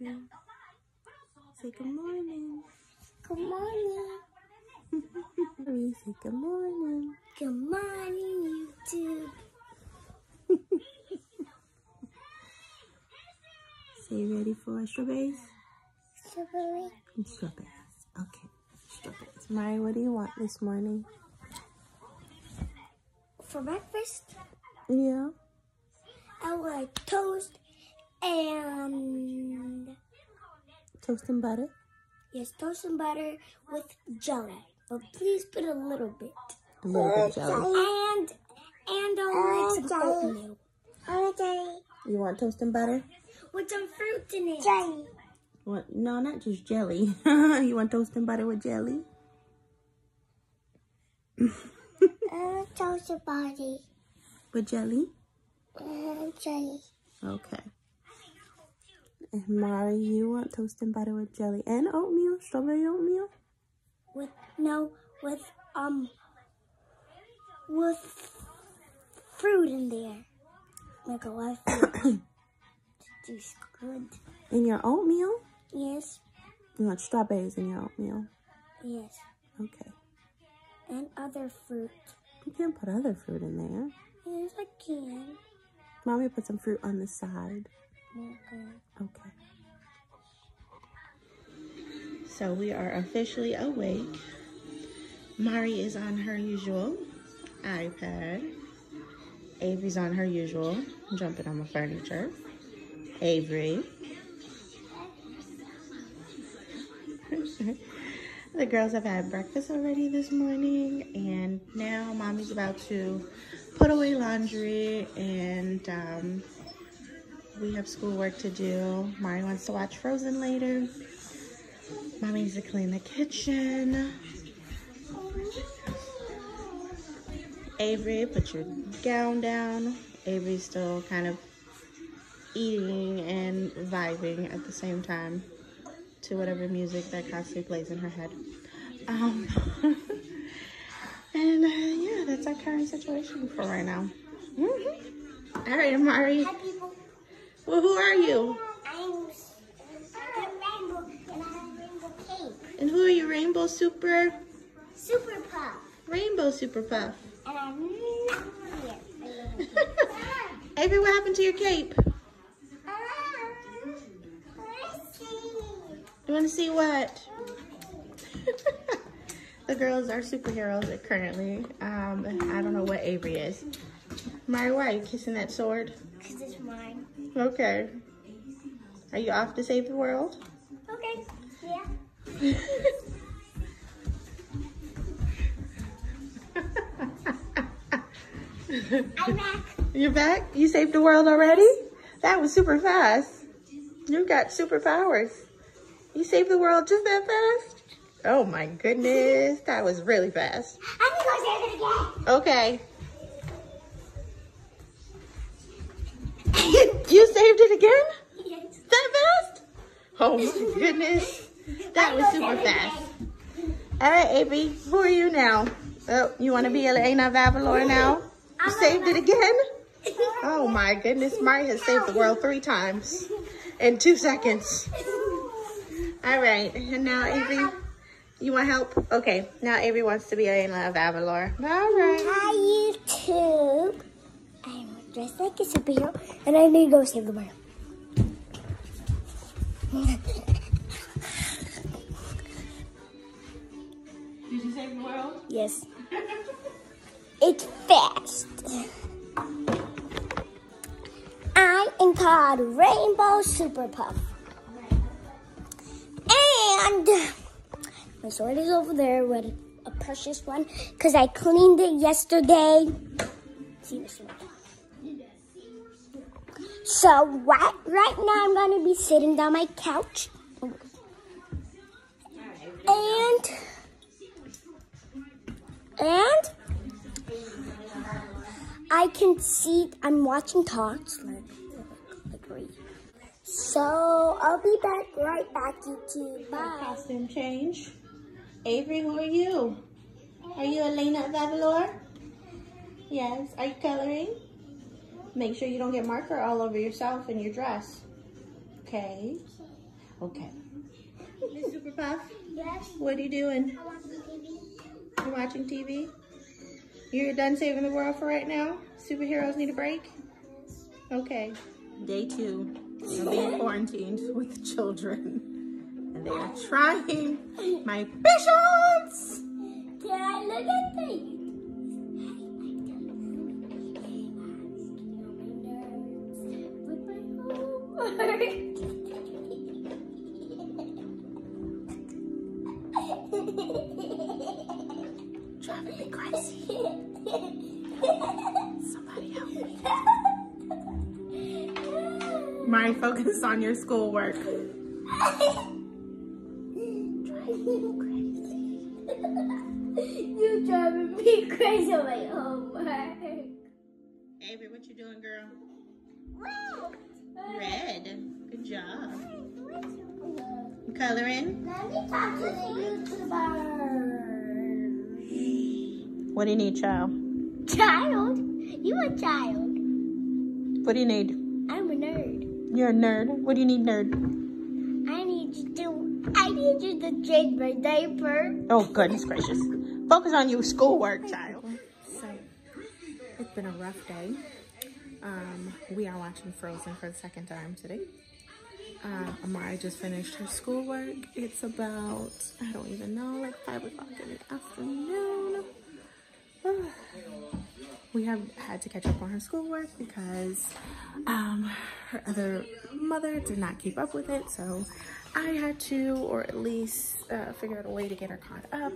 Avery. Say good morning. Good morning. Avery, say good morning. Good morning, YouTube. Say ready for strawberries? Strawberry. And mm, strawberries. Okay, strawberries. Mari, what do you want this morning? For breakfast, Yeah. I would like toast and Toast and butter? yes, toast and butter with jelly. But please put a little bit. A little bit of jelly. And and I'll like some oatmeal. You want toast and butter? With some fruit in it. Jelly. What? No, not just jelly. you want toast and butter with jelly? Uh, toast and butter. With jelly? Uh, jelly. Okay. And Mari, you want toast and butter with jelly and oatmeal? Strawberry oatmeal? With no, with um, with fruit in there. Like a lot of fruit. It's good. In your oatmeal? Yes, You want strawberries in your oatmeal? yes. Okay. And other fruit. You can't put other fruit in there. Yes, I can. Mommy put some fruit on the side. Okay. So we are officially awake. Mari is on her usual iPad. Avery's on her usual jumping on the furniture. Avery. the girls have had breakfast already this morning, and now mommy's about to put away laundry and um, we have schoolwork to do. Mari wants to watch Frozen later. Mommy needs to clean the kitchen. Avery, put your gown down. Avery's still kind of eating and vibing at the same time to whatever music that constantly plays in her head. Um, and uh, yeah, that's our current situation for right now. Mhm. All right, Amari. Well, who are you? I'm, I'm Rainbow, and I have Rainbow Cape. And who are you, Rainbow Super? Super Puff. Rainbow Super Puff. And I'm here. Avery, what happened to your cape? You want to see what? the girls are superheroes currently. Um, I don't know what Avery is. Mari, why are you kissing that sword? Because it's mine. Okay. Are you off to save the world? Okay. Yeah. I'm back. You're back? You saved the world already? That was super fast. You got superpowers. You saved the world just that fast? Oh my goodness. That was really fast. I'm gonna go save it again. Okay. You saved it again? Yes. That fast? Oh my goodness. That was super fast. All right, Avery, who are you now? Oh, you want to be Elena of Avalor now? You saved it again? Oh my goodness, Mari has saved the world three times in two seconds. All right, and now Avery, you want help? Okay, now Avery wants to be Elena of Avalor. All right. Hi, YouTube. Dressed like a superhero, and I need to go save the world. Did you save the world? Yes. It's fast. I am called Rainbow Super Puff. And my sword is over there with a precious one because I cleaned it yesterday. See the sword. So right, right now I'm going to be sitting down my couch. And and I can see I'm watching talks. So I'll be back right back YouTube. Bye. Costume change. Avery, who are you? Are you Elena of Avalor? Yes. Are you coloring? Make sure you don't get marker all over yourself and your dress. Okay. Okay. Miss Super Puff, Yes. what are you doing? I want some TV. You're watching TV? You're done saving the world for right now? Superheroes need a break? Okay. Day two being quarantined with the children. And they are trying my patience. Can I look at things? Driving me crazy. Somebody help me. Mari, focus on your schoolwork. Driving crazy. You driving me crazy on my homework. Avery, what you doing, girl? Red. Good job. Coloring. Let me talk to the YouTuber. What do you need, child? Child? You a child. What do you need? I'm a nerd. You're a nerd. What do you need, nerd? I need you to I need you to change my diaper. Oh, goodness gracious. Focus on your schoolwork, child. So, it's been a rough day. Um, we are watching Frozen for the second time today. Uh, Amari just finished her schoolwork. It's about, I don't even know, like 5 o'clock in the afternoon. we have had to catch up on her schoolwork because um, her other mother did not keep up with it. So I had to, or at least uh, figure out a way to get her caught up.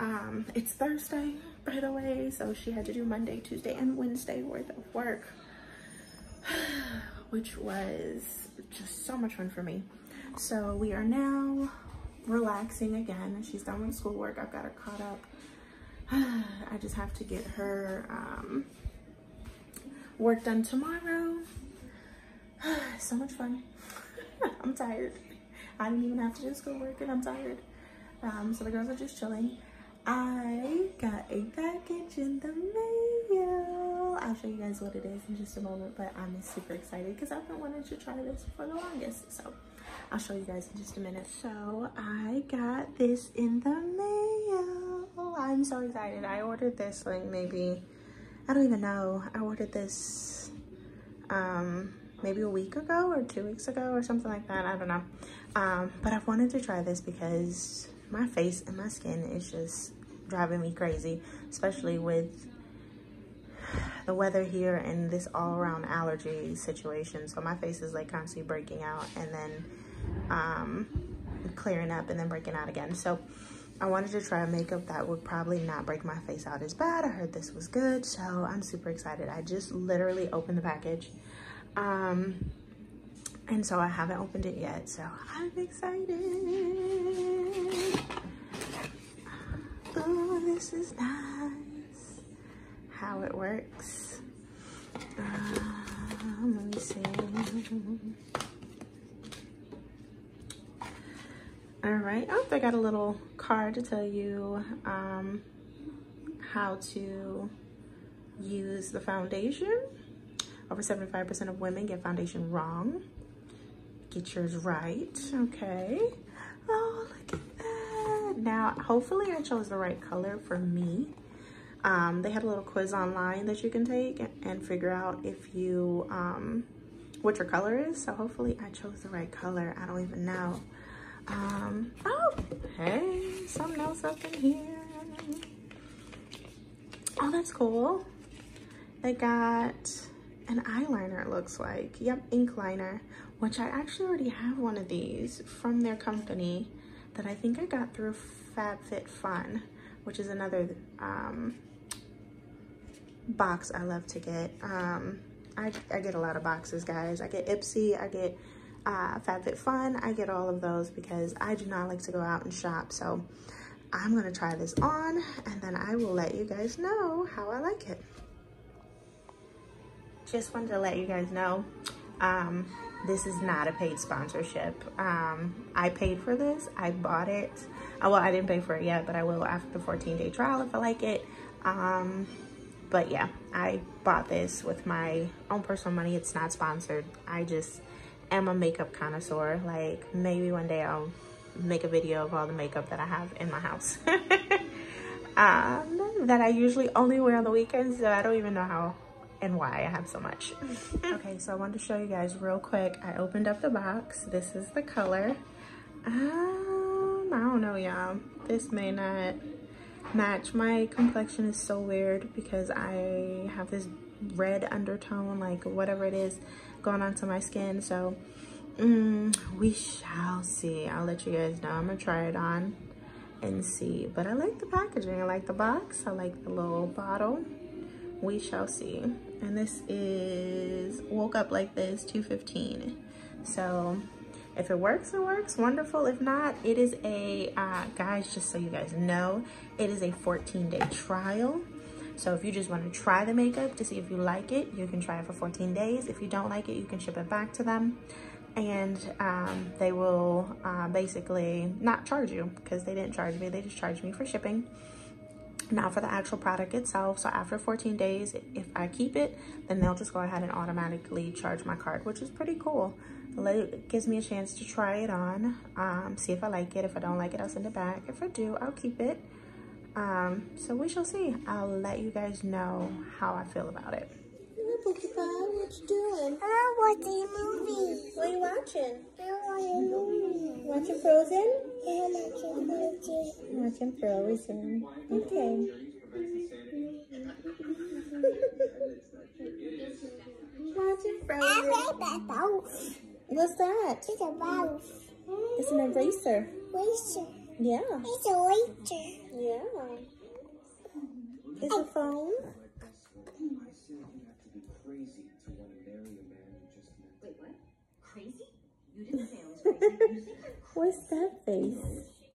Um, it's Thursday, by the way, so she had to do Monday, Tuesday, and Wednesday worth of work, which was just so much fun for me. So we are now relaxing again. She's done with schoolwork. I've got her caught up. I just have to get her um, work done tomorrow. so much fun. I'm tired. I didn't even have to do schoolwork and I'm tired. Um, so the girls are just chilling. I got a package in the mail. I'll show you guys what it is in just a moment, but I'm super excited because I've been wanting to try this for the longest. So I'll show you guys in just a minute. So I got this in the mail. I'm so excited. I ordered this like maybe, I don't even know. I ordered this um, maybe a week ago or two weeks ago or something like that. I don't know. Um, but I've wanted to try this because my face and my skin is just driving me crazy, especially with the weather here and this all around allergy situation. So my face is like constantly breaking out and then um, clearing up and then breaking out again. So I wanted to try a makeup that would probably not break my face out as bad. I heard this was good, so I'm super excited. I just literally opened the package. Um, and so I haven't opened it yet, so I'm excited. Oh, this is nice. How it works. Um, let me see. All right, oh, they got a little card to tell you um, how to use the foundation. Over 75% of women get foundation wrong. Get yours right, okay. Oh, look at that. Now, hopefully I chose the right color for me. Um, they had a little quiz online that you can take and figure out if you, um, what your color is. So hopefully I chose the right color. I don't even know. Um, oh, hey, something else up in here. Oh, that's cool. They got an eyeliner, it looks like. Yep, ink liner, which I actually already have one of these from their company that I think I got through FabFitFun, which is another um, box I love to get. Um, I, I get a lot of boxes, guys. I get Ipsy, I get uh, FabFitFun. I get all of those because I do not like to go out and shop. So I'm gonna try this on and then I will let you guys know how I like it. Just wanted to let you guys know, um, this is not a paid sponsorship. Um, I paid for this, I bought it. Uh, well, I didn't pay for it yet, but I will after the 14 day trial if I like it. Um, but yeah, I bought this with my own personal money. It's not sponsored. I just am a makeup connoisseur. Like maybe one day I'll make a video of all the makeup that I have in my house. um, that I usually only wear on the weekends, so I don't even know how and why I have so much. okay, so I wanted to show you guys real quick. I opened up the box. This is the color. Um, I don't know, y'all. This may not match. My complexion is so weird because I have this red undertone, like whatever it is going onto my skin. So mm, we shall see. I'll let you guys know. I'm gonna try it on and see. But I like the packaging. I like the box. I like the little bottle. We shall see. And this is Woke Up Like This 215. So if it works, it works. Wonderful. If not, it is a, uh, guys, just so you guys know, it is a 14 day trial. So if you just want to try the makeup to see if you like it, you can try it for 14 days. If you don't like it, you can ship it back to them and um, they will uh, basically not charge you because they didn't charge me. They just charged me for shipping not for the actual product itself. So after 14 days, if I keep it, then they'll just go ahead and automatically charge my card, which is pretty cool. It gives me a chance to try it on, um, see if I like it. If I don't like it, I'll send it back. If I do, I'll keep it. Um, so we shall see. I'll let you guys know how I feel about it. Pookie Pie, what you doing? I'm watching a movie. What are you watching? I'm watching a movie. Watching Frozen? Yeah, I'm watching Frozen. Watching Frozen. Okay. watching Frozen. I like that mouse. What's that? It's a mouse. It's an eraser. Eraser. Yeah. It's a eraser. Yeah. It's a phone. Crazy? You didn't say I was crazy. What's that face?